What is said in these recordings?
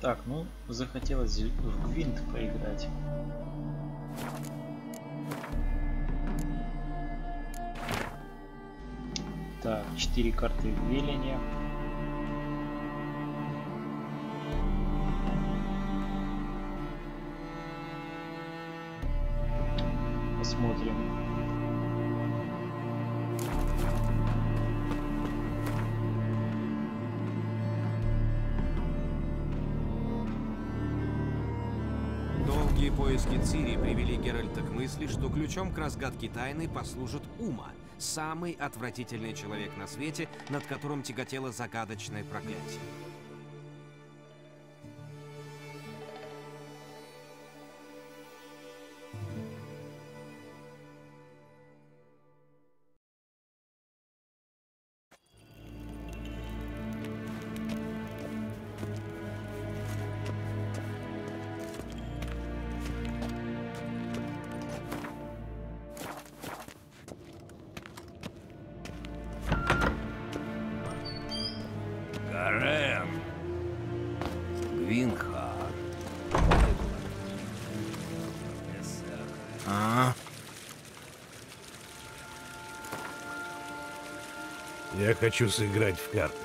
Так, ну, захотелось в Гвинт поиграть. Так, четыре карты в Велине. Посмотрим. Поиски Цири привели Геральта к мысли, что ключом к разгадке тайны послужит Ума, самый отвратительный человек на свете, над которым тяготело загадочное проклятие. Я хочу сыграть в карты.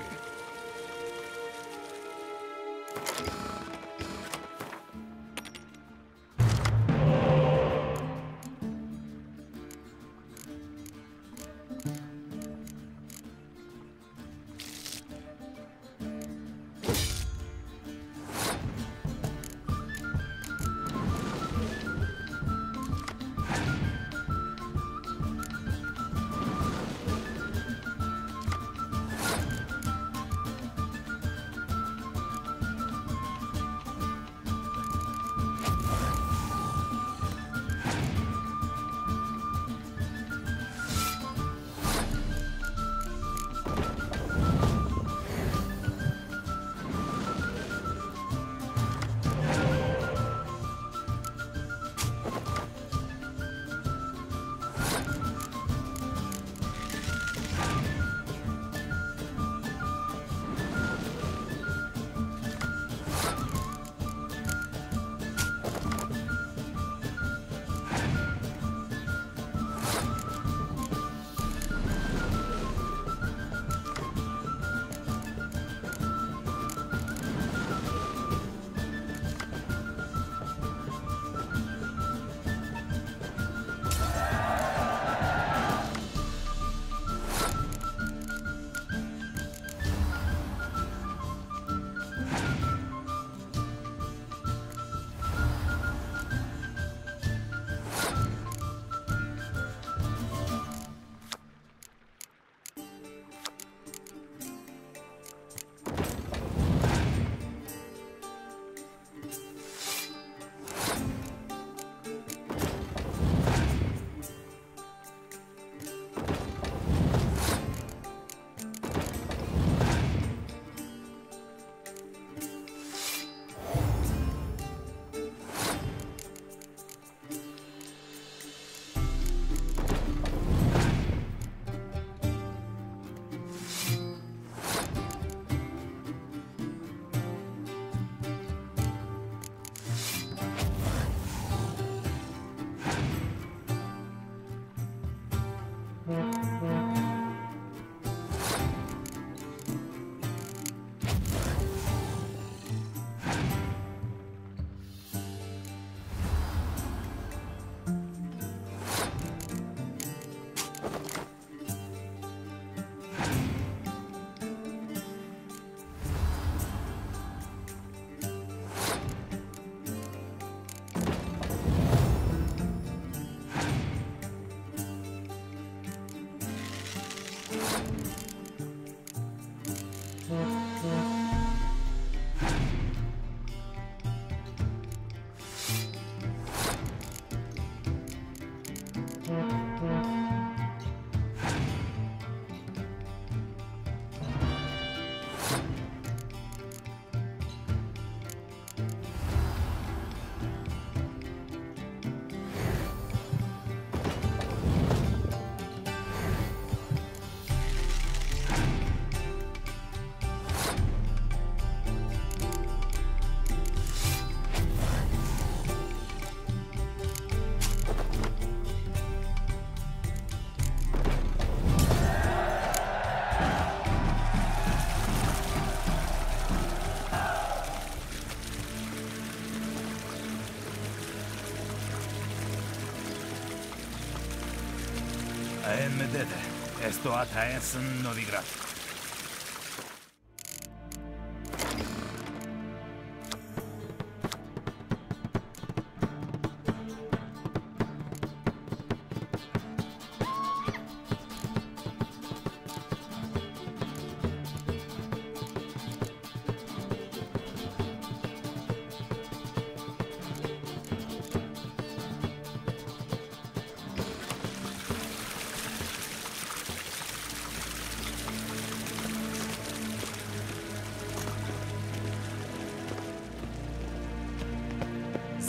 to a ta je sem novi grad.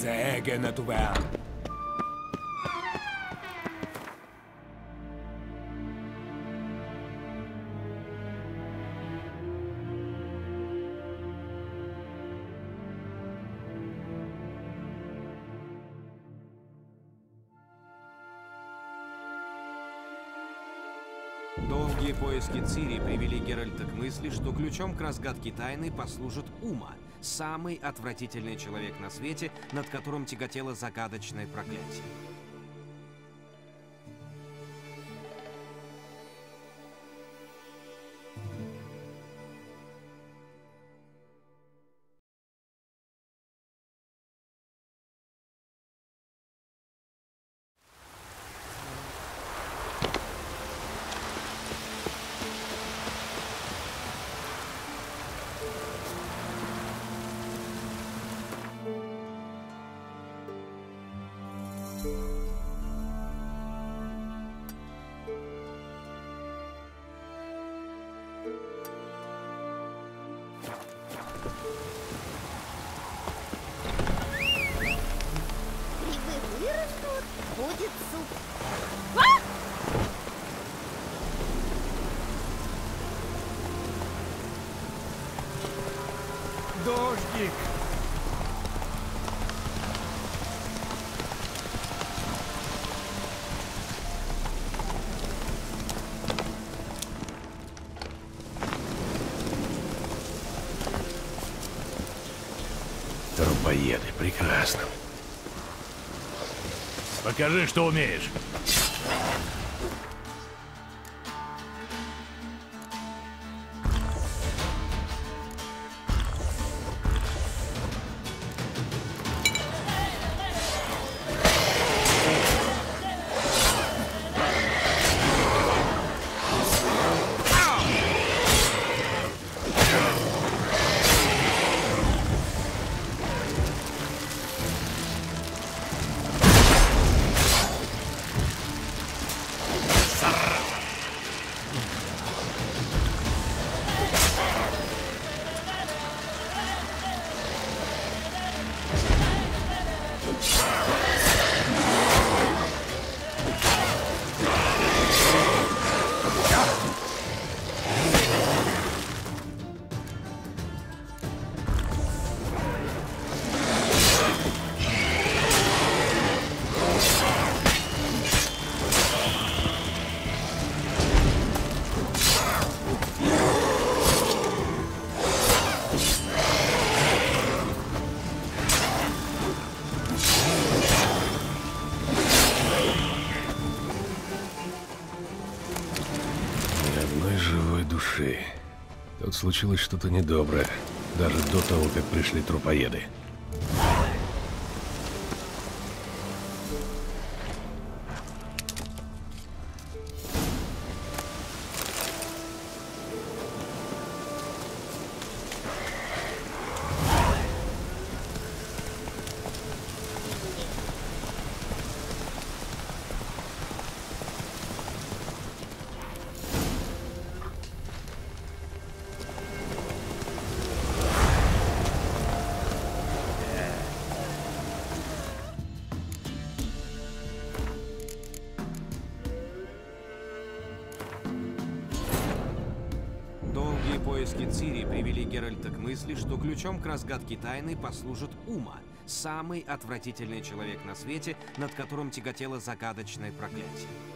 Sägen tyvärr. Долгие поиски Цири привели Геральта к мысли, что ключом к разгадке тайны послужит Ума, самый отвратительный человек на свете, над которым тяготело загадочное проклятие. Дождик! Трупоеды, прекрасно. Покажи, что умеешь. Души. Тут случилось что-то недоброе. Даже до того, как пришли трупоеды. Ключом к разгадке тайны послужит Ума, самый отвратительный человек на свете, над которым тяготело загадочное проклятие.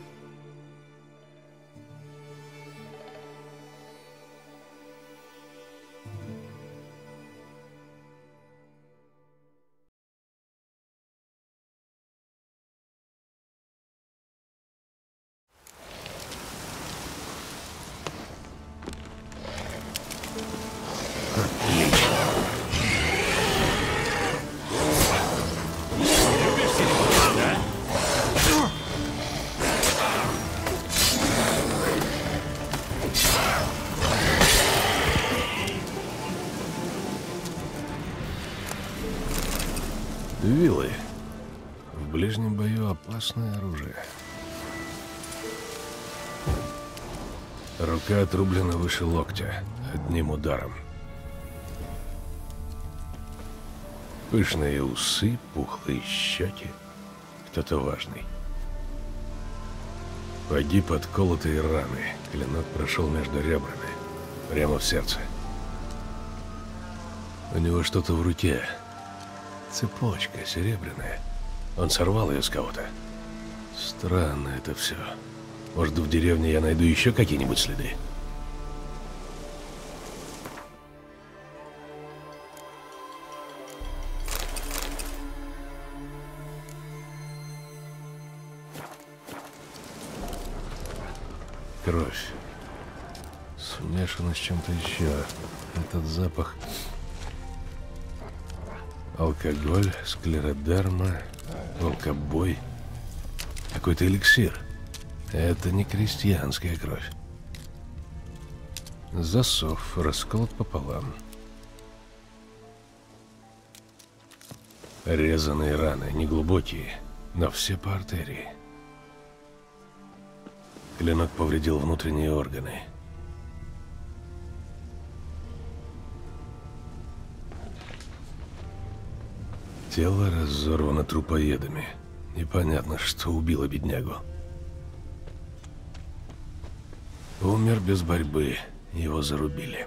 Опасное оружие. Рука отрублена выше локтя, одним ударом. Пышные усы, пухлые щеки. Кто-то важный. Погиб от колотой раны. Клинок прошел между ребрами. Прямо в сердце. У него что-то в руке. Цепочка серебряная. Он сорвал ее с кого-то. Странно это все. Может, в деревне я найду еще какие-нибудь следы? Кровь. Смешана с чем-то еще. Этот запах... Алкоголь, склеродерма, алкобой. Какой-то эликсир. Это не крестьянская кровь. Засов, расколот пополам. Резаные раны, неглубокие, но все по артерии. Клинок повредил внутренние органы. Тело разорвано трупоедами. Непонятно, что убило беднягу. Умер без борьбы. Его зарубили.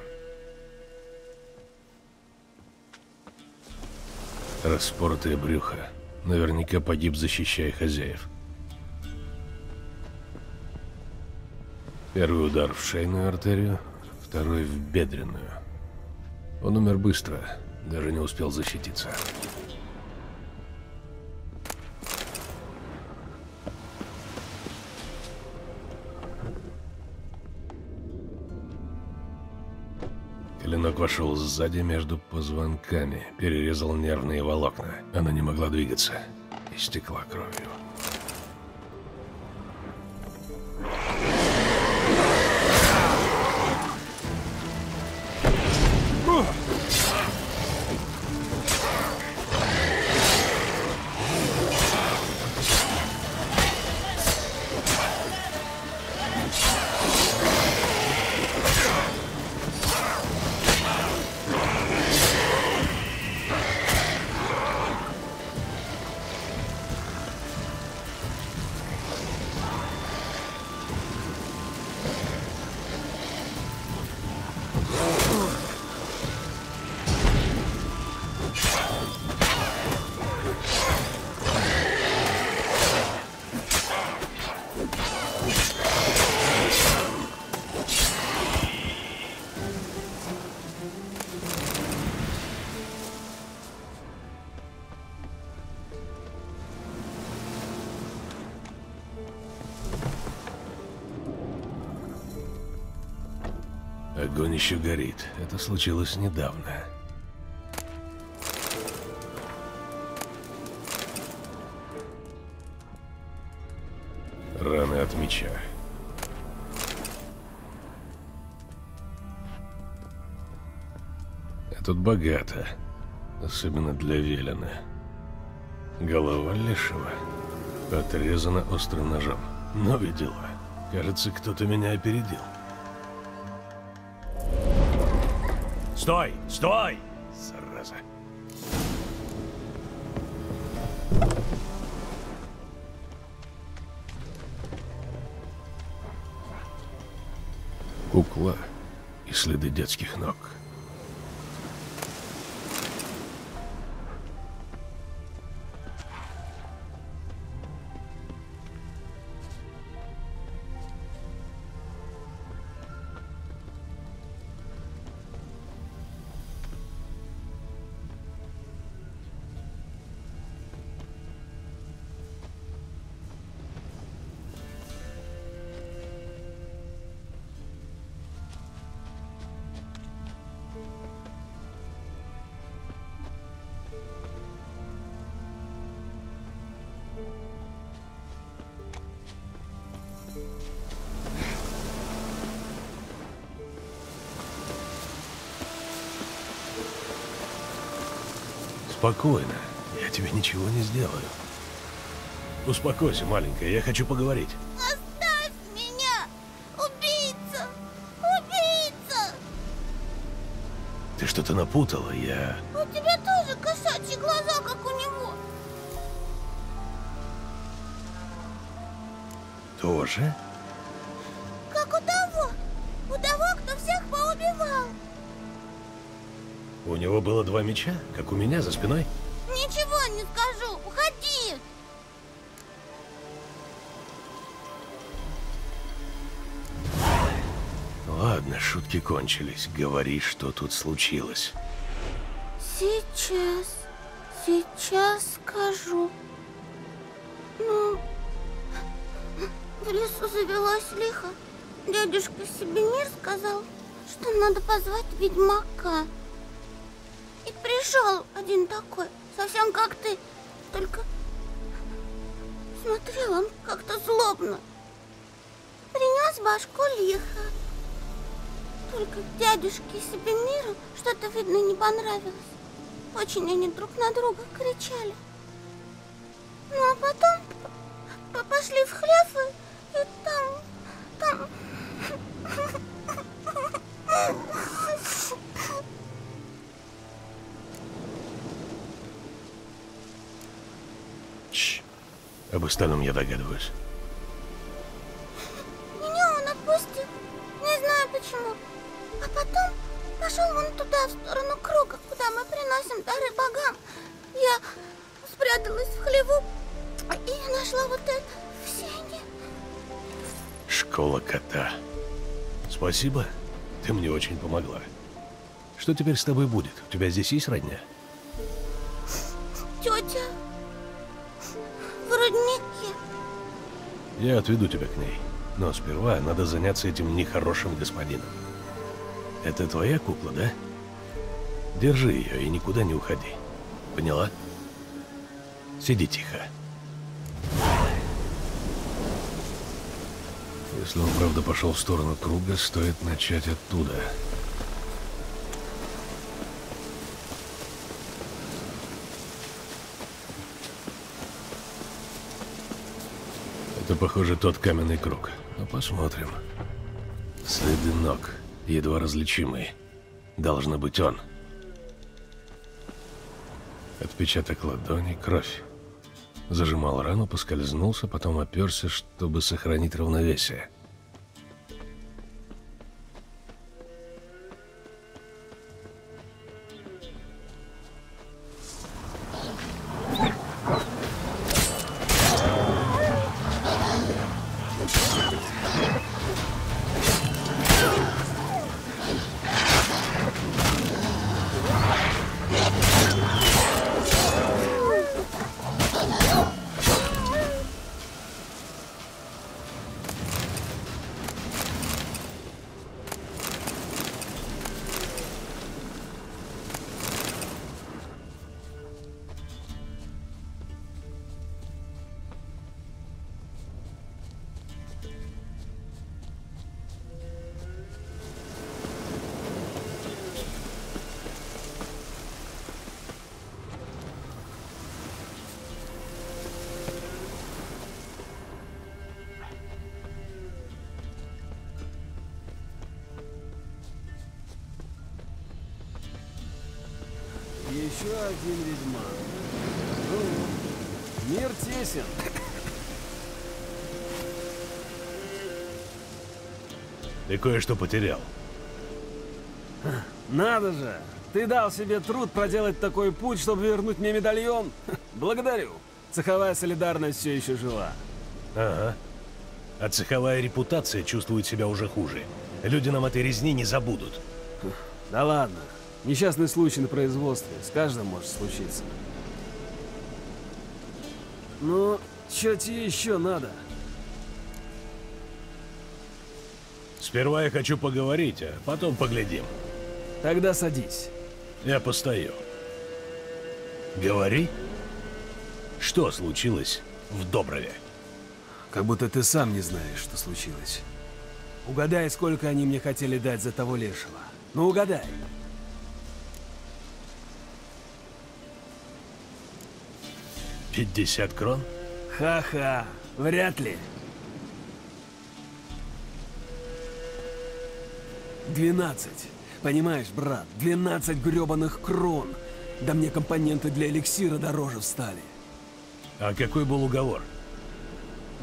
Распоротое брюхо. Наверняка погиб, защищая хозяев. Первый удар в шейную артерию, второй в бедренную. Он умер быстро, даже не успел защититься. Клинок вошел сзади между позвонками, перерезал нервные волокна. Она не могла двигаться. Истекла кровью. Еще горит. Это случилось недавно. Раны от меча. А тут богато. Особенно для Велена. Голова лешего. Отрезана острым ножом. Но видела. Кажется, кто-то меня опередил. Стой! Стой! Зараза. Кукла и следы детских ног. Спокойно. Я тебе ничего не сделаю. Успокойся, маленькая, я хочу поговорить. Оставь меня! Убийца! Убийца! Ты что-то напутала, я... У тебя тоже кошачьи глаза, как у него. Тоже? У него было два меча, как у меня за спиной? Ничего не скажу. Уходи. Ладно, шутки кончились. Говори, что тут случилось. Сейчас. Сейчас скажу. Ну, в лесу завелась лихо. Дядюшка Себемир сказал, что надо позвать ведьмака. И пришел один такой, совсем как ты, только смотрел он как-то злобно. Принес башку лихо. Только дядюшке Себемиру что-то, видно, не понравилось. Очень они друг на друга кричали. Ну а потом пошли в хлев и, и там, там... Об остальном я догадываюсь. Меня он отпустил. Не знаю почему. А потом пошел вон туда, в сторону круга, куда мы приносим дары богам. Я спряталась в хлеву и нашла вот это в сене. Школа кота. Спасибо. Ты мне очень помогла. Что теперь с тобой будет? У тебя здесь есть родня? Я отведу тебя к ней. Но сперва надо заняться этим нехорошим господином. Это твоя кукла, да? Держи ее и никуда не уходи. Поняла? Сиди тихо. Если он правда пошел в сторону круга, стоит начать оттуда. Это, похоже, тот каменный круг. Ну, посмотрим. Следы ног, едва различимые. Должно быть он. Отпечаток ладони, кровь. Зажимал рану, поскользнулся, потом оперся, чтобы сохранить равновесие. Еще один ведьмак. Ну, мир тесен. Ты кое-что потерял. Надо же! Ты дал себе труд проделать такой путь, чтобы вернуть мне медальон? Благодарю. Цеховая солидарность все еще жива. Ага. А цеховая репутация чувствует себя уже хуже. Люди нам этой резни не забудут. Да ладно. Несчастный случай на производстве. С каждым может случиться. Ну, что тебе еще надо? Сперва я хочу поговорить, а потом поглядим. Тогда садись. Я постою. Говори. Что случилось в Доброве? Как будто ты сам не знаешь, что случилось. Угадай, сколько они мне хотели дать за того лешего. Ну, угадай. 50 крон? Ха-ха, вряд ли. 12. Понимаешь, брат, 12 гребаных крон. Да мне компоненты для эликсира дороже встали. А какой был уговор?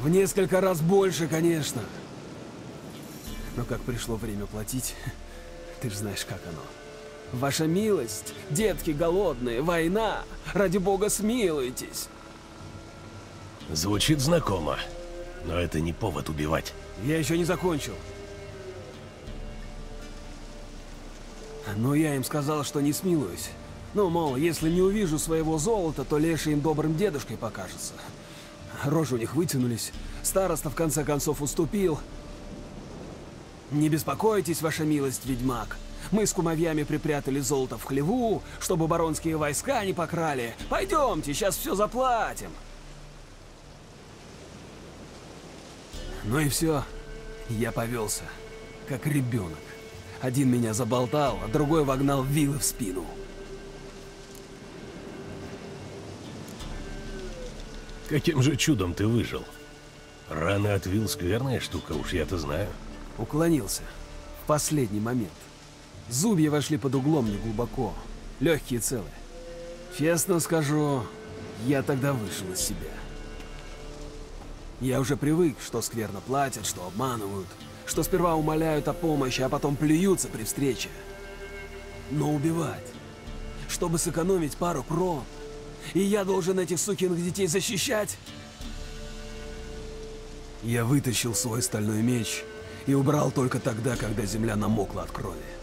В несколько раз больше, конечно. Но как пришло время платить, ты же знаешь, как оно. Ваша милость, детки голодные, война, ради бога смилуйтесь. Звучит знакомо, но это не повод убивать. Я еще не закончил. Но я им сказал, что не смилуюсь. Ну, мол, если не увижу своего золота, то леший им добрым дедушкой покажется. Рожи у них вытянулись. Староста в конце концов уступил. Не беспокойтесь, ваша милость, ведьмак. Мы с кумовьями припрятали золото в хлеву, чтобы баронские войска не покрали. Пойдемте, сейчас все заплатим. Ну и все. Я повелся, как ребенок. Один меня заболтал, а другой вогнал вилы в спину. Каким же чудом ты выжил? Раны от вил скверная штука, уж я-то знаю. Уклонился. В последний момент. Зубья вошли под углом неглубоко. Легкие целые. Честно скажу, я тогда вышел из себя. Я уже привык, что скверно платят, что обманывают, что сперва умоляют о помощи, а потом плюются при встрече. Но убивать, чтобы сэкономить пару крон, и я должен этих сукиных детей защищать? Я вытащил свой стальной меч и убрал только тогда, когда земля намокла от крови.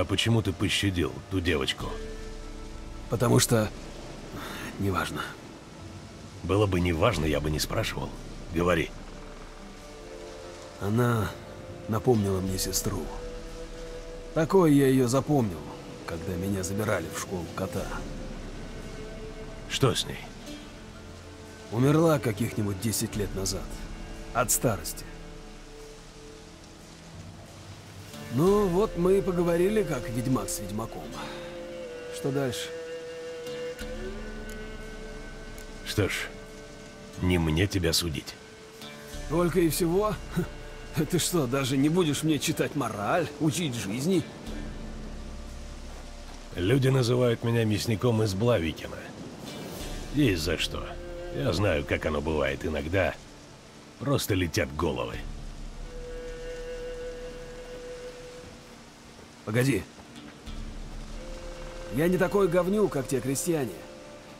А почему ты пощадил ту девочку? Потому что... Неважно. Было бы неважно, я бы не спрашивал. Говори. Она напомнила мне сестру. Такой я ее запомнил, когда меня забирали в школу кота. Что с ней? Умерла каких-нибудь 10 лет назад. От старости. Ну, вот мы и поговорили, как ведьмак с ведьмаком. Что дальше? Что ж, не мне тебя судить. Только и всего? Ты что, даже не будешь мне читать мораль, учить жизни? Люди называют меня мясником из Блавикина. Есть за что. Я знаю, как оно бывает иногда. Просто летят головы. Погоди. Я не такой говню, как те крестьяне.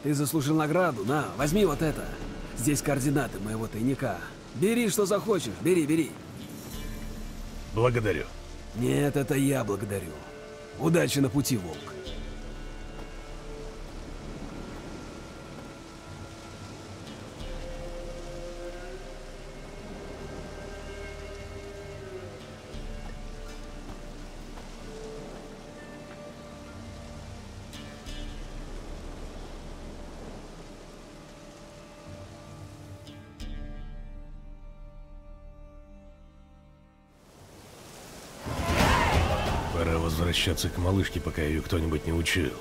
Ты заслужил награду, на, возьми вот это. Здесь координаты моего тайника. Бери, что захочешь, бери, бери. Благодарю. Нет, это я благодарю. Удачи на пути, волк. Возвращаться к малышке, пока ее кто-нибудь не учил.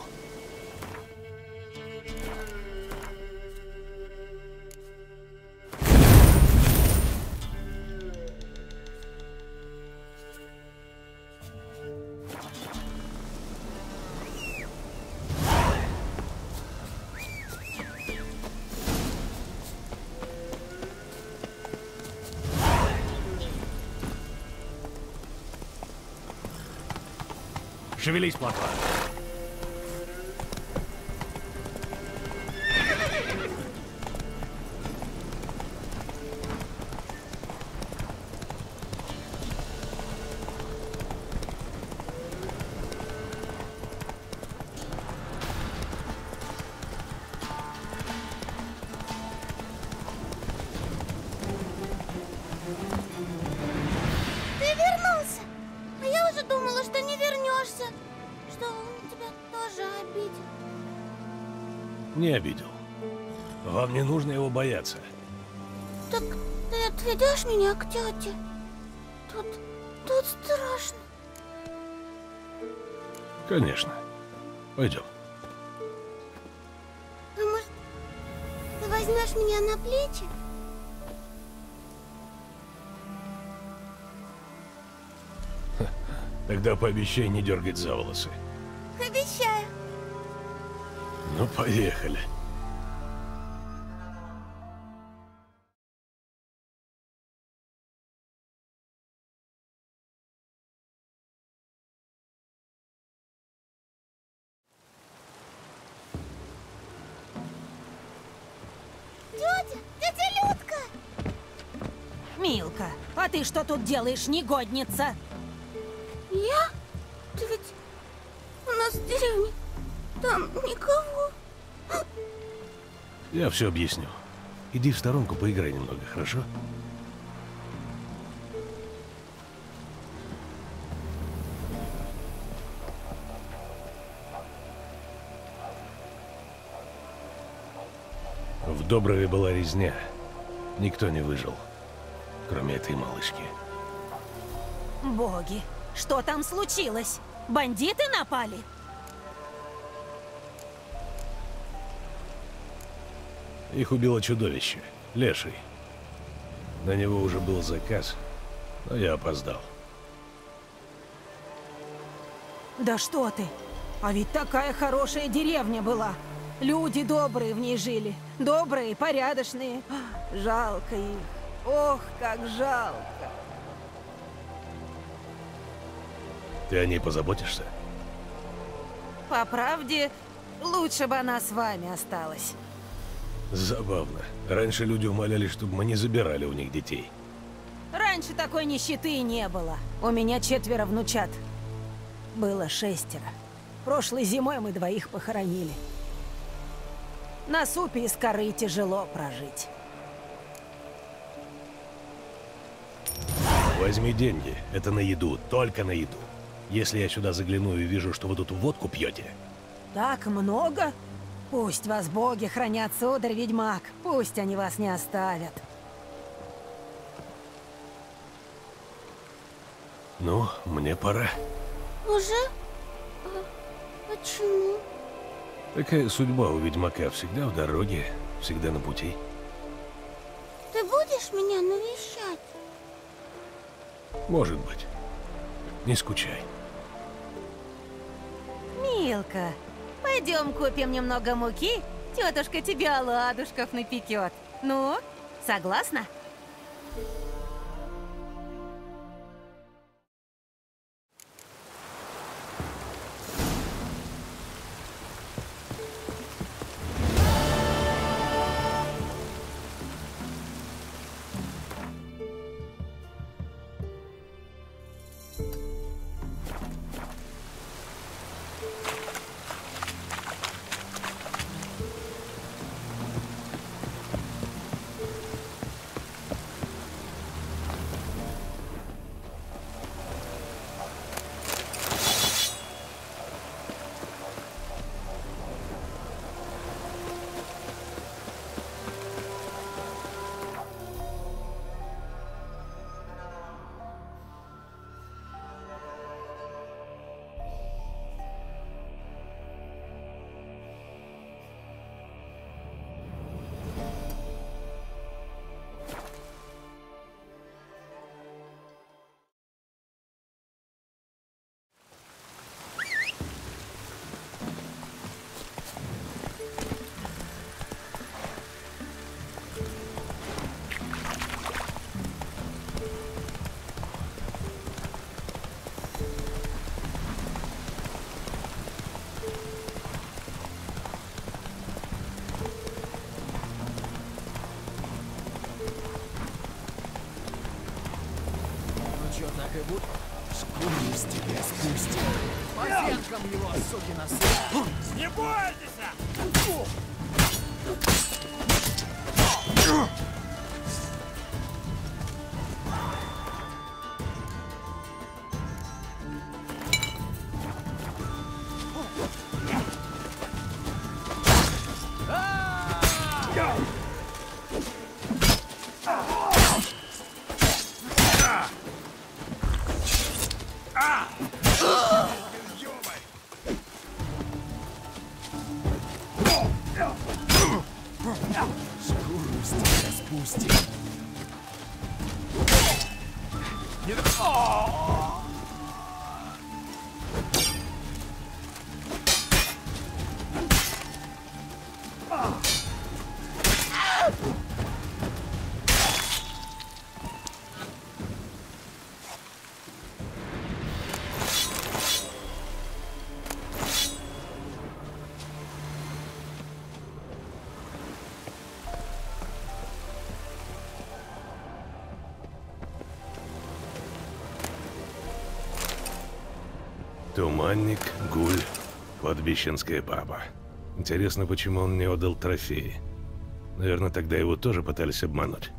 Chevillez, Bloodworm. Вам не нужно его бояться. Так ты отведешь меня к тете? Тут, тут страшно. Конечно. Пойдем. А может, ты возьмешь меня на плечи? Тогда пообещай не дергать за волосы. Обещаю. Ну, поехали. Что тут делаешь, негодница? Я? Ты ведь у нас в деревне там никого. Я все объясню. Иди в сторонку, поиграй немного, хорошо? В Доброве была резня. Никто не выжил, кроме этой малышки. Боги, что там случилось? Бандиты напали? Их убило чудовище, леший. На него уже был заказ, но я опоздал. Да что ты? А ведь такая хорошая деревня была. Люди добрые в ней жили. Добрые, порядочные. Жалко их. Ох, как жалко. Ты о ней позаботишься? По правде, лучше бы она с вами осталась. Забавно. Раньше люди умоляли, чтобы мы не забирали у них детей. Раньше такой нищеты не было. У меня четверо внучат. Было шестеро. Прошлой зимой мы двоих похоронили. На супе из коры тяжело прожить. Возьми деньги. Это на еду, только на еду. Если я сюда загляну и вижу, что вы тут водку пьете, Так много? Пусть вас боги хранят, сударь ведьмак. Пусть они вас не оставят. ну, мне пора. Уже? А почему? Такая судьба у ведьмака всегда в дороге, всегда на пути. Ты будешь меня навещать? Может быть. Не скучай. Милка, пойдем купим немного муки. Тетушка тебе оладушков напекет. Ну, согласна? Сукина сын. Не бойтесь! Туманник, гуль, кладбищенская баба. Интересно, почему он не отдал трофеи. Наверное, тогда его тоже пытались обмануть.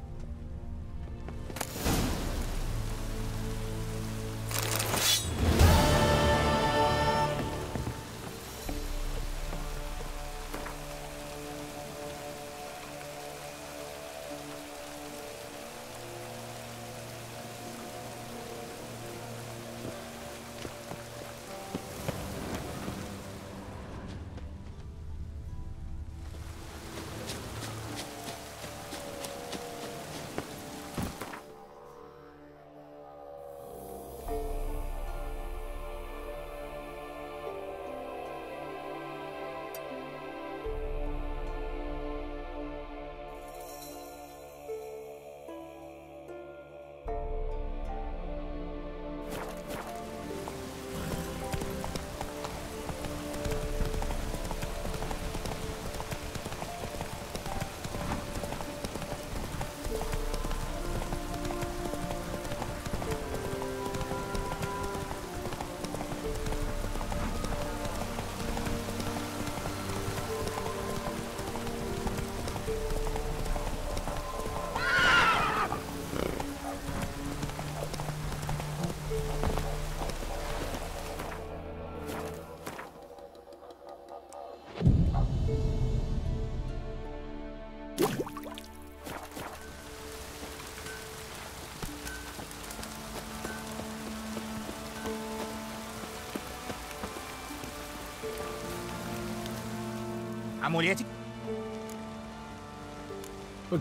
Амулетик?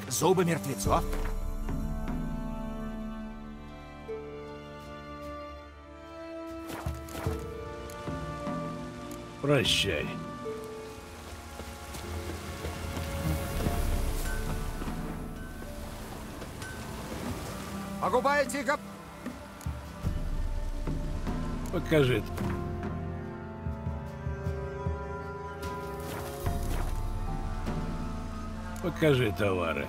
Зубы мертвецов? Прощай. Покупайте. Покажи. Покажи товары.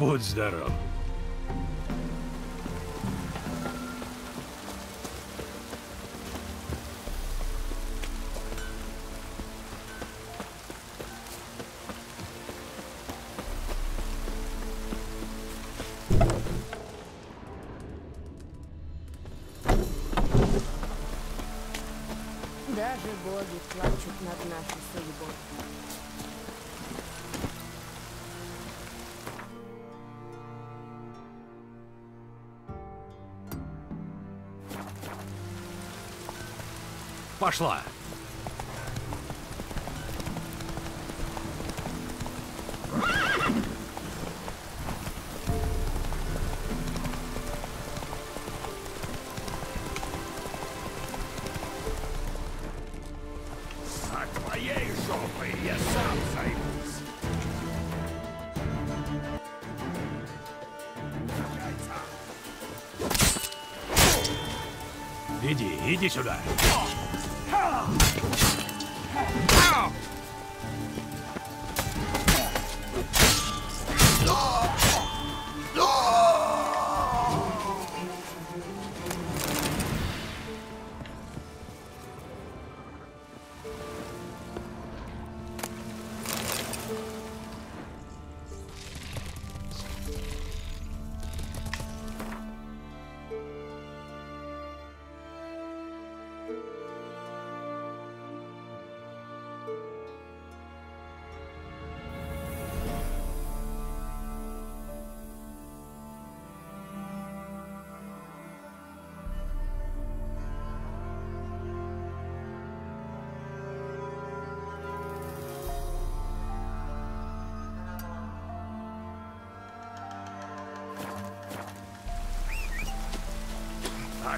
Будь здоров. Пошла. Иди, иди сюда.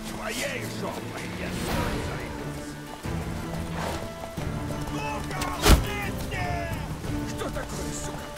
Твоей жопой я сам займусь. Ну-ка, Что такое, сука?